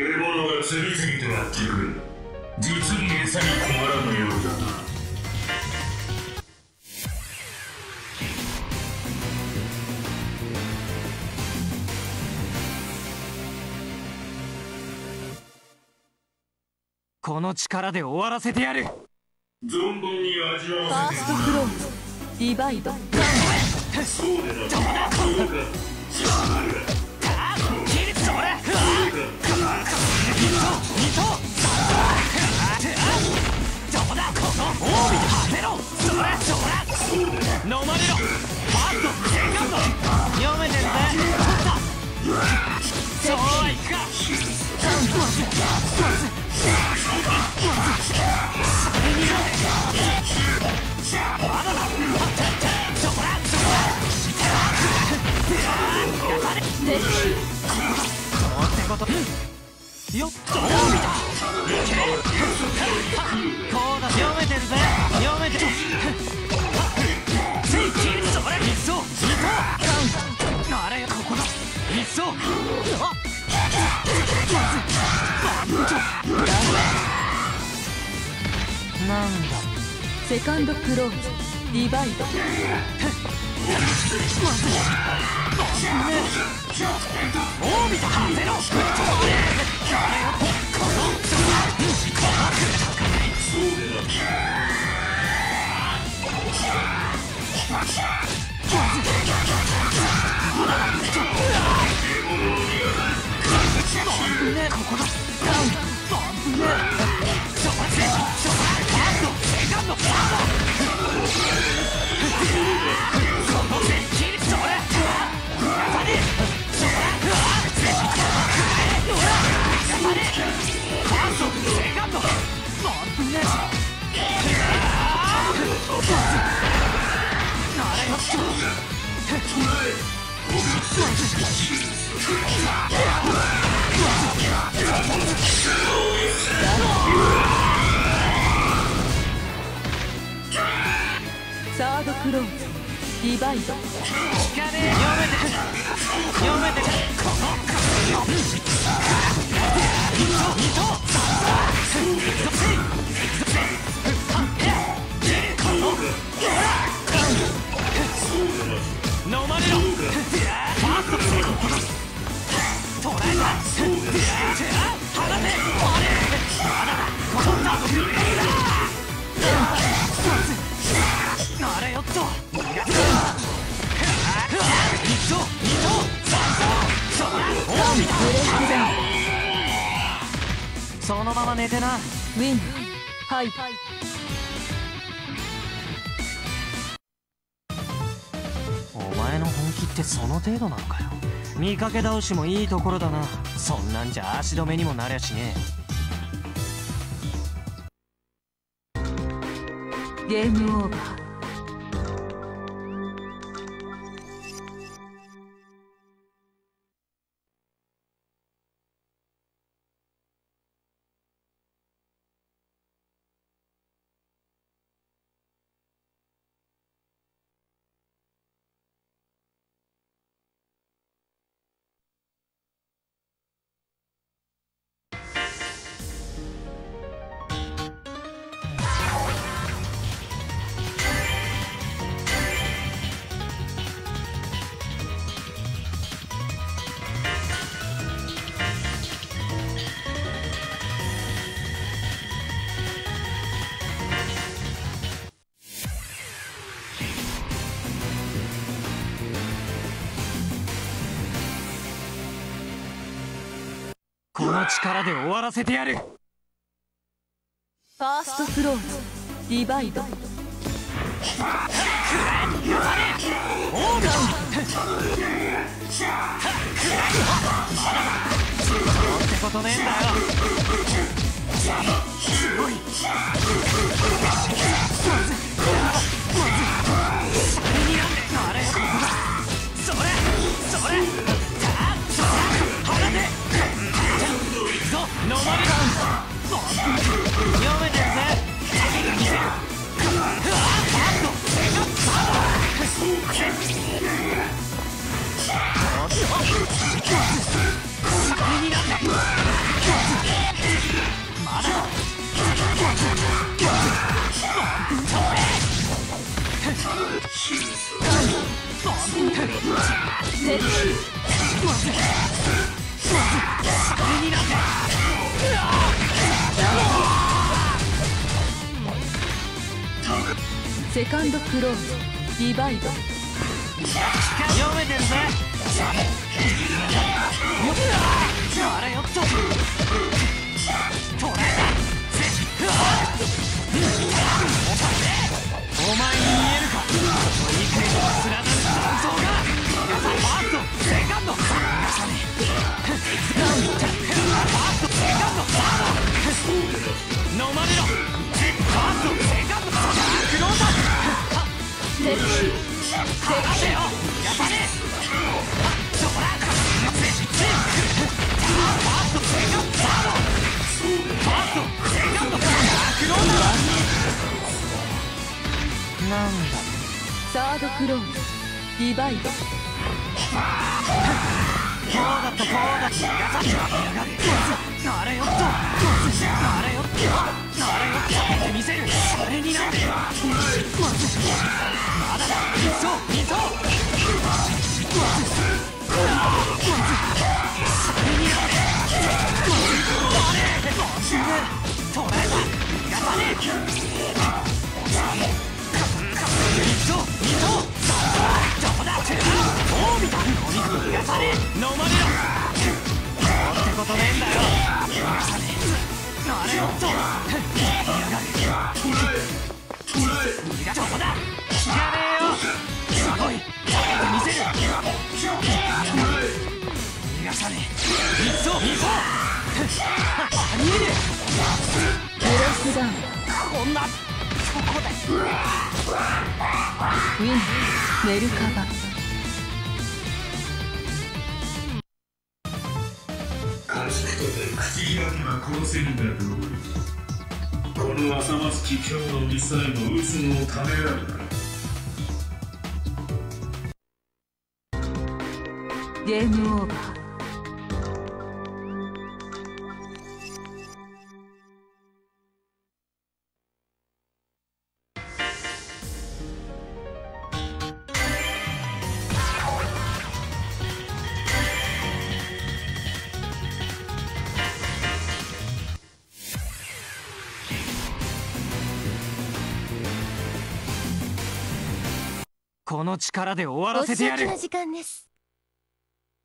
獲物が次々とやってくる実に餌に困らぬようだな。この力で終わらせてやる。存分に味わファーわせてストフローズ。ディバイド。そうでな。どうかってことよっどう見たこうだ読めてるぜ読めてるせい切りそれ一層二等あれここだ一層あなんだセカンドクローズディバイド帯だここだ。サードクローズディバイド聞かねえ読めてる。読めてる。飲まれろそのまま寝てな。ウィン。ハイ気ってその程度なのかよ。見かけ倒しもいいところだな。そんなんじゃ足止めにもなりゃしねえ。ゲームオーバー。の力で終わらせてやる。ファーストクローズディバイド。ってことねえんだよセカンドクローズディバイド読めてるぜあれよっと捕らえたお前になんだ。サードクローズディバイド。こうだ。ったこうだ。ったやがるあれよっとあれよっとあれよっとやってみせるあれになんてまだ。ね飲まれろってことねえんだよあれよっとやがる逃がどうだやめよすごい見せる逃がさね一層二層ありえねブレイクダウンこんなとこで。ウィンメルカバ。殺せるがどうりこの浅ましき今日のミサイルを撃つのをためらうなゲームオーバー。この力で終わらおせてやる。仕置きの時間です。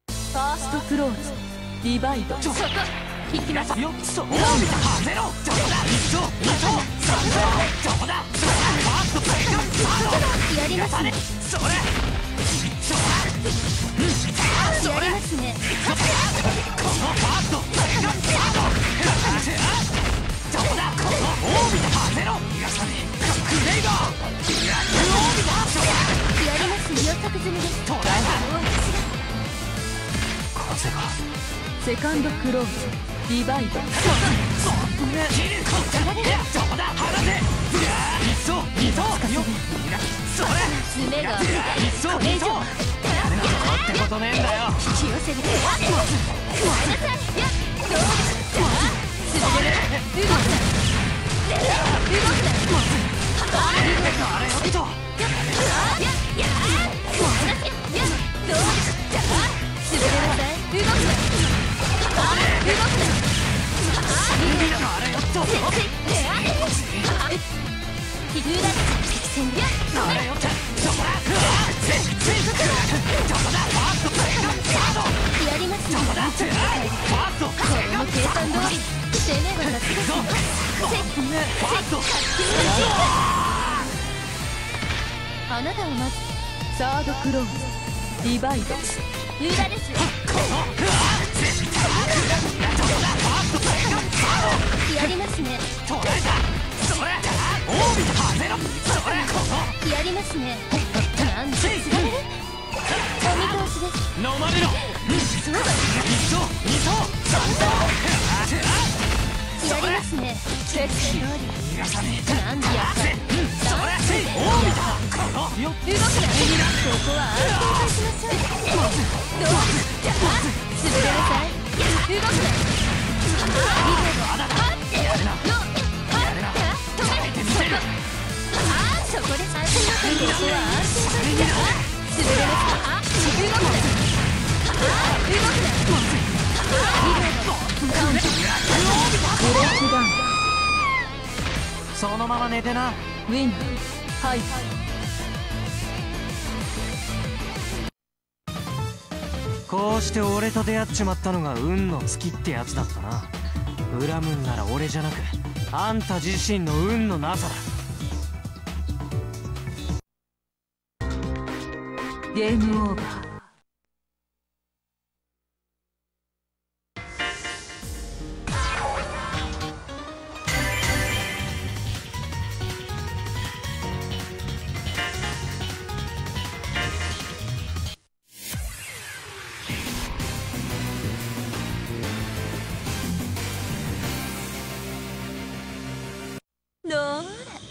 ファーストクローズ。ディバイド。ちょそこ引きますよそう見た外れ。ろどうだ一層二層三層どうだそうだファーストセカンドサードやりますねそれ。そうだやりますねこのファーストセカンドクローズディバイド切るこっちだどうだ離せ一層二層よそれ爪が一層二層ってことねえんだよ引き寄せるごめんなさいやどうですか滑れ動くあなたはまずサードクローズディバイド無駄ですやりますねやりますねなんでお見通しです飲まれろそうだ一層二層三層ますね。セクシー逃がさねなんでやったそれ大見たこのよ動くなここは安定化しましょうどうじゃあ滑れなさい動くなあっやるなのあっ止めてみせるあーそこで安心だここは安心動くなあ動くなそのまま寝てな。ウィンはいこうして俺と出会っちまったのが運の尽きってやつだったな。恨むんなら俺じゃなくあんた自身の運のなさだ。ゲームオーバー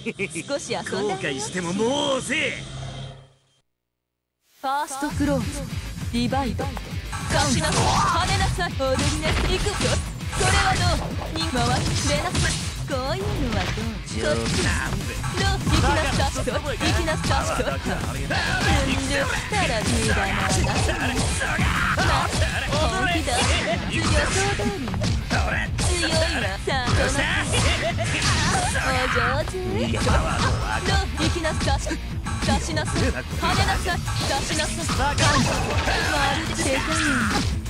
少し遊ん後だ悔してももうせえ。ファーストクローズ。ディバイド。カウント跳ねなさい踊りなさい行くよそれはどう？に回れなさいこういうのはどう？こっち。どう行きなさいと行きなさいと踏んでたら無駄なな本気だ。予想通り上手どう行きなさい。出しなさい。跳ねなさ出しなさい。まるで世界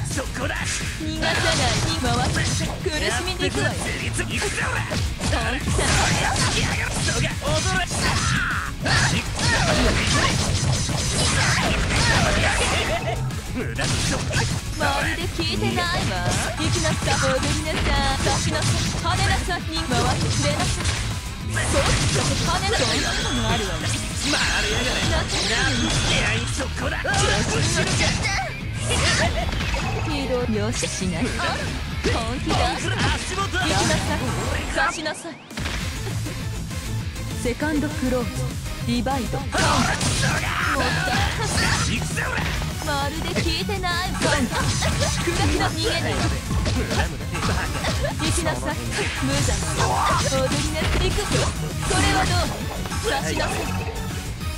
そこだ逃がさない。回す苦しみに行くわよい。つ行くぞ本気さ人が踊れ無駄だまるで聞い。てない。わ行きなさい。踊りなさい。出しなさい。跳ねなさい。回すれなさい。そうそこ跳ねなさい。そんなのもあるわよ回りやがれなって出会いそこだヒーローよししない本気だ行きなさい出しなさいセカンドクローズディバイドもったい行くぞまるで聞いてないわクラクラ逃げない行きなさい。無残踊りな行くよそれはどう出しなさい。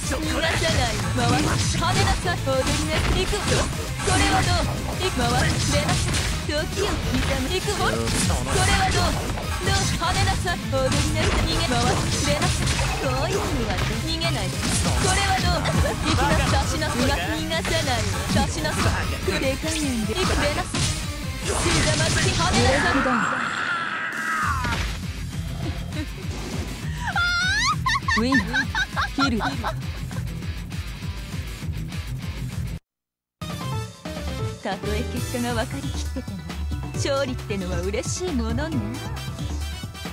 逃がさない。回す跳ねなさい。踊りな行くよそれはどう行く回すれなさい。時を刻む行くよそれはどうどう跳ねなさい。踊りな逃げ回すれなさい。こうい。うのは逃げない。それはどう行きなさい。出しなさい。逃がさない。出しなさい。腕加減で行くれなさい。ウィンキルたとえ結果が分かりきってても勝利ってのは嬉しいものね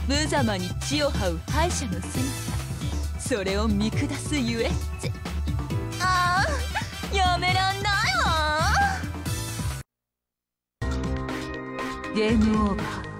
無様に血を這う敗者の姿それを見下すゆえっちああやめらん。ないゲームオーバー。